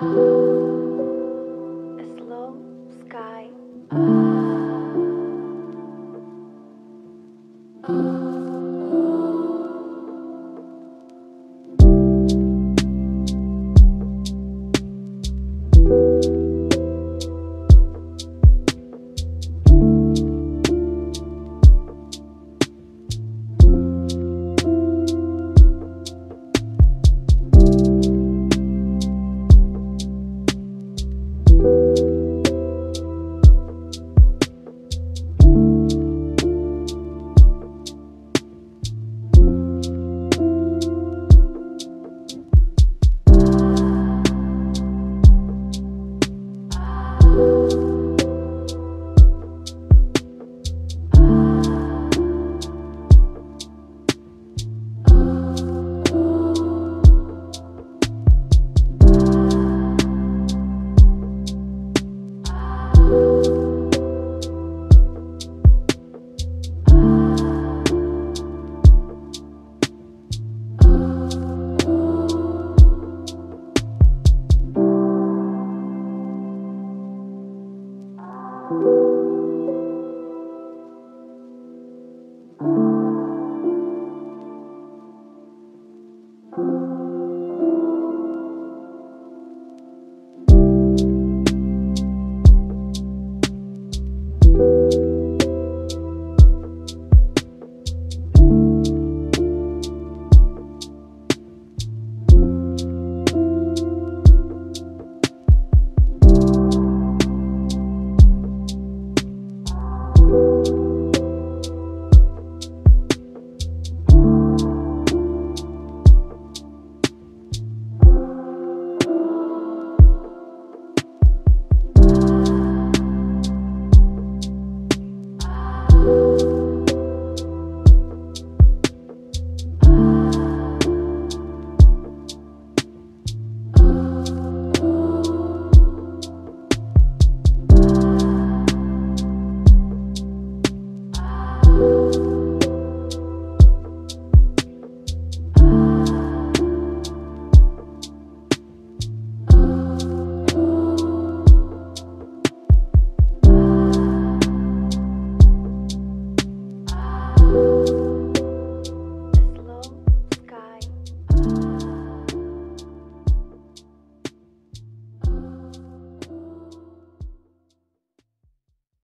A slow sky. Ah. Ah.